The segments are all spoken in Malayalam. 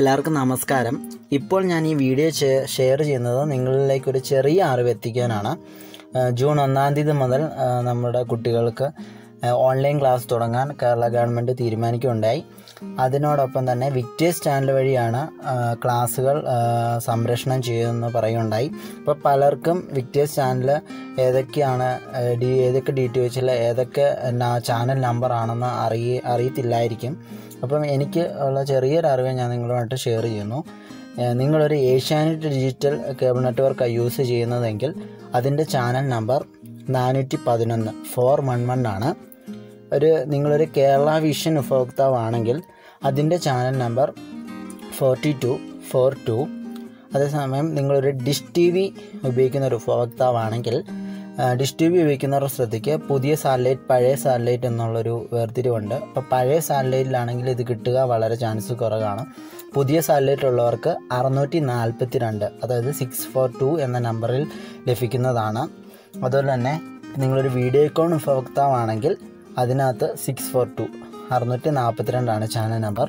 എല്ലാവർക്കും നമസ്കാരം. ഇപ്പോൾ ഞാൻ ഈ വീഡിയോ ഷെയർ ചെയ്യുന്നത് നിങ്ങളിലേക്ക് ഒരു ചെറിയ അറിവ് എത്തിക്കാനാണ്. ജൂൺ ഒന്നാം തീയതി മുതൽ നമ്മുടെ കുട്ടികൾക്ക് ഓൺലൈൻ ക്ലാസ് തുടങ്ങാൻ കേരള ഗവൺമെന്റ് തീരുമാനിക്കുകയുണ്ടായി. അതിനോടൊപ്പം തന്നെ വിക്ടേഴ്സ് ചാനൽ വഴിയാണ് ക്ലാസ്സുകൾ സംപ്രേഷണം ചെയ്യുമെന്ന് പറയുകയുണ്ടായി ഇപ്പോൾ പലർക്കും വിക്ടേഴ്സ് ചാനൽ ഏതൊക്കെയാണ് ഡി ഏതൊക്കെ ഡി ടി എച്ചിൽ ഏതൊക്കെ ചാനൽ നമ്പർ ആണെന്ന് അറിയ അറിയത്തില്ലായിരിക്കും. അപ്പം എനിക്ക് ഉള്ള ചെറിയൊരു അറിവ് ഞാൻ നിങ്ങളുമായിട്ട് ഷെയർ ചെയ്യുന്നു. നിങ്ങളൊരു Asianet digital cable network use ചെയ്യുന്നതെങ്കിൽ അതിന്റെ ചാനൽ നമ്പർ നാനൂറ്റി പതിനൊന്ന് ഫോർ വൺ വൺ ആണ്. ഒരു നിങ്ങളൊരു കേരള വിഷൻ ഉപഭോക്താവാണെങ്കിൽ അതിന്റെ channel number forty two four two. അതേസമയം നിങ്ങളൊരു ഡിഷ് ടി വി ഉപയോഗിക്കുന്ന ഒരു ഉപഭോക്താവാണെങ്കിൽ ഡിഷ് ടി വി ഉപയോഗിക്കുന്നവർ ശ്രദ്ധിക്കുക പുതിയ സാറ്റലൈറ്റ് പഴയ സാറ്റലൈറ്റ് എന്നുള്ളൊരു വേർതിരിവുണ്ട്. അപ്പോൾ പഴയ സാറ്റലൈറ്റിലാണെങ്കിൽ ഇത് കിട്ടുക വളരെ ചാൻസ് കുറവാണ്. പുതിയ സാറ്റലൈറ്റ് ഉള്ളവർക്ക് അറുന്നൂറ്റി നാൽപ്പത്തി രണ്ട് അതായത് സിക്സ് ഫോർ ടു എന്ന നമ്പറിൽ ലഭിക്കുന്നതാണ്. അതുപോലെ തന്നെ നിങ്ങളൊരു വീഡിയോകോൺ ഉപഭോക്താവാണെങ്കിൽ അതിനകത്ത് സിക്സ് ഫോർ ടു അറുന്നൂറ്റി നാൽപ്പത്തിരണ്ടാണ് ചാനൽ നമ്പർ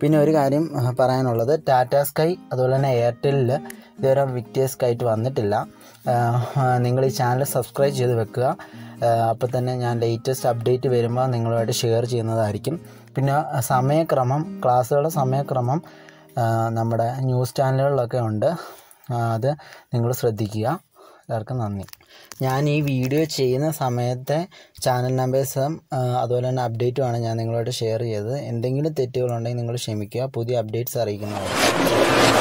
പിന്നെ ഒരു കാര്യം പറയാനുള്ളത്. ടാറ്റ സ്കൈ അതുപോലെ തന്നെ എയർടെല്ലിൽ ഇതുവരെ വിക്ടേഴ്സ് ആയിട്ട് വന്നിട്ടില്ല. നിങ്ങൾ ഈ ചാനൽ സബ്സ്ക്രൈബ് ചെയ്ത് വെക്കുക. അപ്പോൾ തന്നെ ഞാൻ ലേറ്റസ്റ്റ് അപ്ഡേറ്റ് വരുമ്പോൾ നിങ്ങളുമായിട്ട് ഷെയർ ചെയ്യുന്നതായിരിക്കും. പിന്നെ സമയക്രമം ക്ലാസ്സുകളുടെ സമയക്രമം നമ്മുടെ ന്യൂസ് ചാനലുകളിലൊക്കെ ഉണ്ട്. അത് നിങ്ങൾ ശ്രദ്ധിക്കുക. എല്ലാവർക്കും നന്ദി. ഞാൻ ഈ വീഡിയോ ചെയ്യുന്ന സമയത്തെ ചാനൽ നമ്പേഴ്സും അതുപോലെ തന്നെ അപ്ഡേറ്റുമാണ് ഞാൻ നിങ്ങളോട് ഷെയർ ചെയ്തത്. എന്തെങ്കിലും തെറ്റുകളുണ്ടെങ്കിൽ നിങ്ങൾ ക്ഷമിക്കുക. പുതിയ അപ്ഡേറ്റ്സ് അറിയിക്കുന്നതാണ്